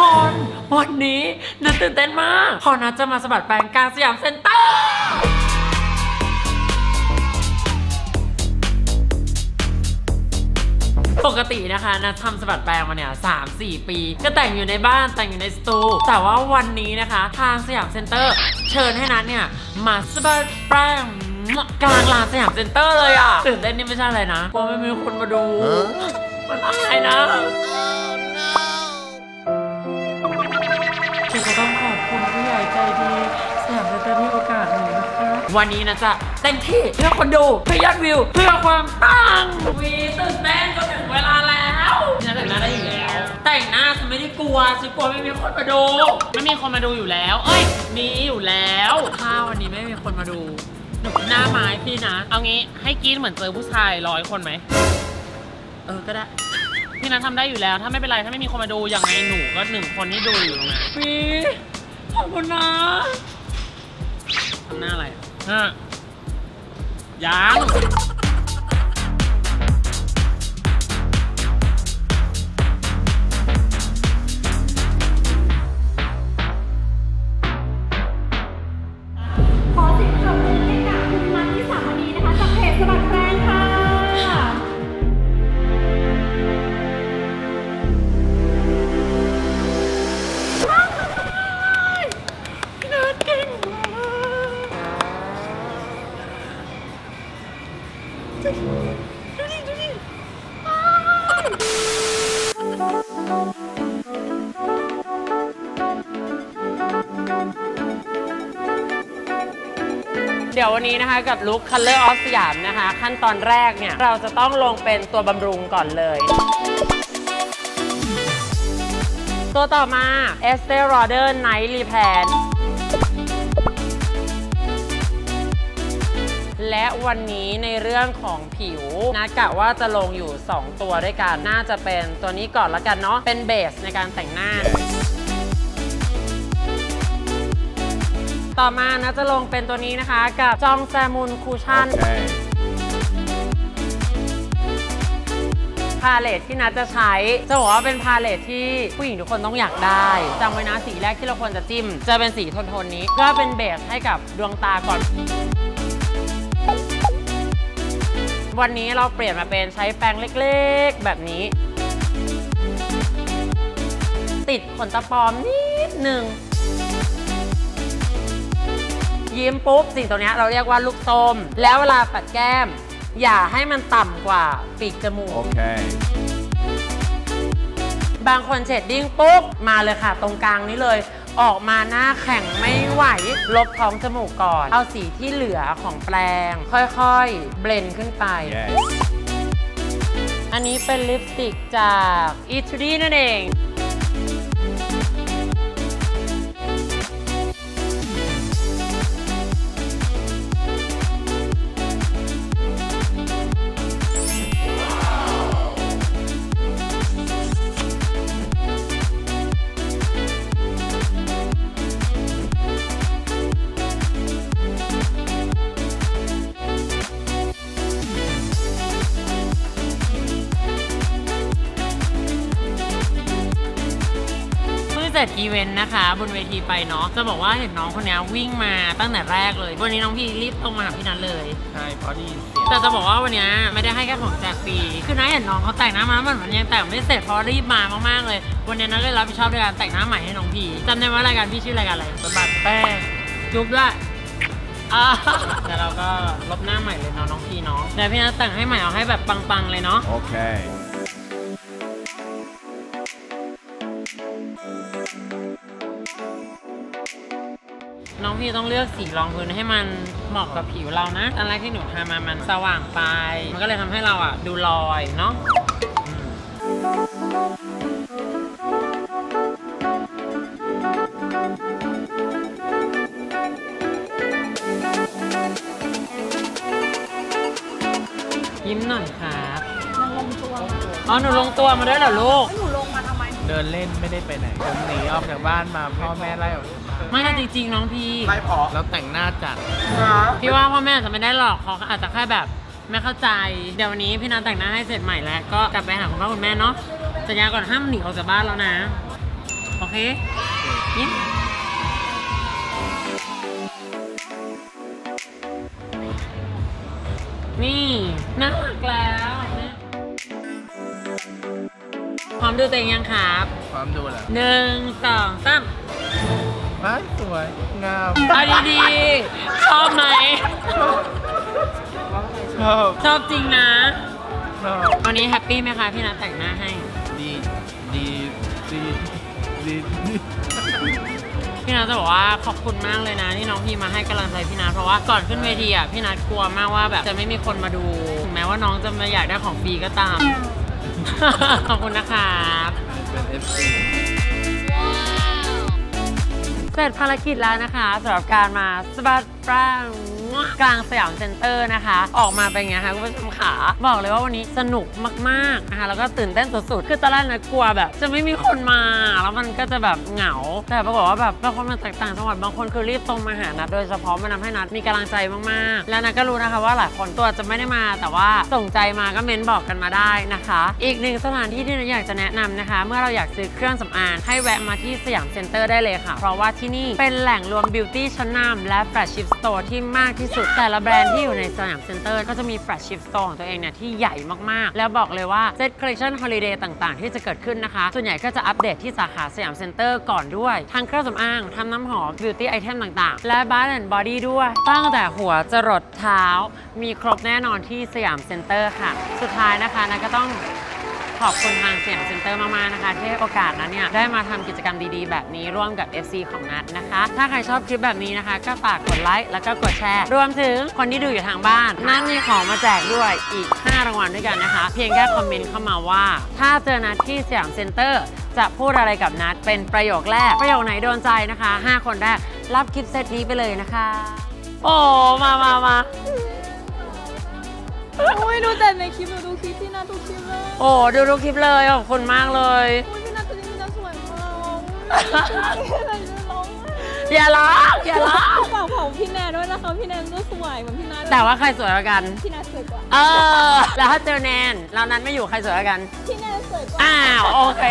คนวันนี้นัทตื่นเต้นมากเพราะนัทจะมาสะบัดแปรงกลาง Siam Center ปกตินะคะนัททำสะบัดแปรงมาเนี่ยสามสี่ปี ก็แต่งอยู่ในบ้านแต่งอยู่ในสตู แต่ว่าวันนี้นะคะ ทาง Siam Center เชิญให้นัทเนี่ยมาสะบัดแปรงกลางลาน Siam Center เลยอะตื่นเต้นนี่ไม่ใช่อะไรนะเพราะไม่มีคนมาดู มันอะไรนะ วันนี้นะจะเต็มที่เพื่อคนดูเพื่อยอดวิว เพื่อความปังวีตื่นเต้นก็ถึงเวลาแล้วฉันแต่งหน้าได้อยู่แล้ว แต่งหน้าฉันไม่ได้กลัวฉันกลัวไม่มีคนมาดู ไม่มีคนมาดูอยู่แล้ว เอ้ย มีอยู่แล้วถ้าวันนี้ไม่มีคนมาดูหนูหน้าไม้พี่นะ เอางี้ให้กรีดเหมือนเจอผู้ชายร้อยคนไหม เออ ก็ได้ พี่นัททำได้อยู่แล้ว ถ้าไม่เป็นไร ถ้าไม่มีคนมาดู อย่างไงหนูก็หนึ่งคนที่ดูอยู่ตรงนั้นวีขอบคุณนะ ทำหน้าอะไรอะ ฮะยัง เดี๋ยววันนี้นะคะกับลุค Color of สยามนะคะ ขั้นตอนแรกเนี่ย เราจะต้องลงเป็นตัวบำรุงก่อนเลย ตัวต่อมา Estee Lauder Night Repair และวันนี้ในเรื่องของผิวนะกะว่าจะลงอยู่ 2 ตัวด้วยกัน น่าจะเป็นตัวนี้ก่อนละกันเนาะ เป็น base ในการแต่งหน้า ต่อมานะจะลงเป็นตัวนี้นะคะกับจองแซมมุล cushion palette ที่นัทจะใช้ จะบอกว่าเป็น palette ที่ผู้หญิงทุกคนต้องอยากได้จำไว้นะสีแรกที่เราควรจะจิ้ม จะเป็นสีโทนๆนี้ ก็เป็น base ให้กับดวงตาก่อน วันนี้เราเปลี่ยนมาเป็นใช้แปรงเล็กๆ แบบนี้ ติดขนตาปลอมนิดหนึ่งยิ้มปุ๊บสิ่งตัวเนี้ยเราเรียกว่าลูกส้มแล้วเวลาปัดแก้ม อย่าให้มันต่ำกว่าปีกจมูก Okay. บางคนเชดดิ้งปุ๊บ มาเลยค่ะ ตรงกลางนี้เลย ออกมาหน้าแข็งไม่ไหว ลบท้องจมูกก่อน เอาสีที่เหลือของแปลงค่อยๆ เบลนด์ขึ้นไป Yes. อันนี้เป็นลิปสติกจากอีทูดีนั่นเอง เพิ่งเสร็จอีเวนต์นะคะ บนเวทีไปเนาะจะบอกว่าเห็นน้องคนนี้วิ่งมาตั้งแต่แรกเลย วันนี้น้องพี่รีบตรงมาหาพี่นัทเลย ใช่เพราะได้ยินเสียงแต่จะบอกว่าวันนี้ไม่ได้ให้แค่ของแจกฟรีคือน้าเห็นน้องเขาแต่งหน้ามามันมันยังแต่งไม่เสร็จเพราะรีบมามากๆเลย วันนี้น้าเลยรับผิดชอบในการแต่งหน้าใหม่ให้น้องพี่จำได้ว่ารายการพี่ชื่อรายการอะไรสะบัดแป้งจุ๊บด้วยอ่าแต่เราก็ลบหน้าใหม่เลยเนาะน้องพี่เนาะแต่พี่นัทแต่งให้ใหม่เอาให้แบบปังๆเลยเนาะ Okay. น้องพี่ต้องเลือกสีรองพื้นให้มันเหมาะกับผิวเรานะ อันแรกที่หนูทามามันสว่างไป มันก็เลยทำให้เราอะ ดูลอยเนาะอืมยิ้มหน่อยครับอ๋อ หนูลงตัวมาด้วยเหรอลูก เดินเล่นไม่ได้ไปไหนผมหนีออกจากบ้านมาพ่อแม่ไล่ออกจากบ้านไม่ใช่จริงๆน้องพี่ไล่พอแล้วแต่งหน้าจัดพี่ว่าพ่อแม่อาจจะไม่ได้หรอกเขาอาจจะแค่แบบไม่เข้าใจ เดี๋ยววันนี้พี่นัทแต่งหน้าให้เสร็จใหม่แล้วก็กลับไปหาคุณพ่อคุณแม่เนาะสัญญาก่อนห้ามหนีออกจากบ้านแล้วนะ โอเคเคยิ้มนี่น่ารักแล้ว พร้อมดูตัวเองยังครับพร้อมดูแล้วหนึ่งสองสามอ้ายสวย งามเอาดีๆ ชอบไหม ชอบชอบจริงนะ ชอบ วันนี้แฮปปี้ไหมคะพี่นัทแต่งหน้าให้ ดี ดี ดี ดีดีพี่นัทจะบอกว่าขอบคุณมากเลยนะที่น้องพี่มาให้กำลังใจพี่นัทเพราะว่าก่อนขึ้นเวทีอะพี่นัทกลัวมากว่าแบบจะไม่มีคนมาดูถึงแม้ว่าน้องจะมาอยากได้ของฟรีก็ตาม ขอบคุณนะครับเป็น FC เสร็จภารกิจแล้วนะคะสำหรับการมาสะบัดแปรง กลาง Siam Center นะคะ ออกมาเป็นไงคะคุณผู้ชมขาบอกเลยว่าวันนี้สนุกมากๆนะคะแล้วก็ตื่นเต้นสุดๆ คือตอนแรกนะกลัวแบบ จะไม่มีคนมาแล้วมันก็จะแบบเหงา แต่ปรากฏว่าแบบบางคนมาจากต่างจังหวัดบางคนคือรีบตรงมาหานัทโดยเฉพาะมันทำให้นัทมีกำลังใจมากๆ แล้วนัทก็รู้นะคะว่าหลายคนตัวจะไม่ได้มา แต่ว่าส่งใจมาก็เม้นบอกกันมาได้นะคะ อีกหนึ่งสถานที่ที่นัทอยากจะแนะนำนะคะ เมื่อเราอยากซื้อเครื่องสำอางให้แวะมาที่สยามเซ็นเตอร์ได้เลยค่ะ เพราะว่าที่นี่เป็นแหล่งรวม beauty ชั้นนำและ flagship store ที่มากที่สุด แต่ละแบรนด์ที่อยู่ในสยามเซ็นเตอร์ ก็จะมี flagship store ของตัวเองเนี่ยที่ใหญ่มากๆ แล้วบอกเลยว่าเซตคอลเลคชัน holiday ต่างๆ ที่จะเกิดขึ้นนะคะ ส่วนใหญ่ก็จะอัปเดตที่สาขาสยามเซ็นเตอร์ก่อนด้วย ทั้งเครื่องสำอางทำน้ำหอมบิวตี้ไอเทมต่างๆ และบ a แอนด์บอดี้ด้วย ตั้งแต่หัวจรดเท้า มีครบแน่นอนที่สยามเซ็นเตอร์ค่ะ สุดท้ายนะคะนัทก็ต้อง ขอบคุณทางสยามเซ็นเตอร์มาก ๆ นะคะ ที่ให้โอกาสนัทเนี่ย ได้มาทำกิจกรรมดี ๆ แบบนี้ร่วมกับ FC ของนัทนะคะ ถ้าใครชอบคลิปแบบนี้นะคะ ก็ฝากกดไลค์แล้วก็กดแชร์ รวมถึงคนที่ดูอยู่ทางบ้าน นัทมีของมาแจกด้วยอีก 5 รางวัลด้วยกันนะคะ เพียงแค่คอมเมนต์เข้ามาว่า ถ้าเจอนัทที่สยามเซ็นเตอร์จะพูดอะไรกับนัทเป็นประโยคแรก ประโยคไหนโดนใจนะคะ 5 คนแรกรับคลิปเซตนี้ไปเลยนะคะ โอ้มามามา โอ้ยดูแต่ในคลิปหนูดูคลิปที่น่าดูคลิปเลยโอ้ดูทุกคลิปเลยขอบคุณมากเลย โอ้ยพี่นาตัวนี้พี่นาสวยมากอะไรจะร้องอย่าร้องอย่าร้องฝากเผาพี่แนนด้วยนะคะพี่แนนก็สวยเหมือนพี่นาเลยแต่ว่าใครสวยกว่ากัน พี่นาสวยกว่าเออ แล้วถ้าเจอแนนแล้วนั้นไม่อยู่ใครสวยกว่ากัน พี่แนนสวยกว่า อ้าว โอเค